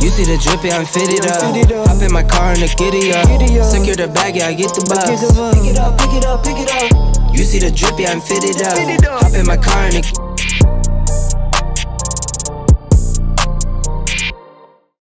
You see the drippy, I'm fitted up. Hop in my car and get giddy up. Secure the bag, yeah, I get the bus. Pick it up, pick it up, pick it up. You see the drippy, I'm fitted up. Hop in my car and the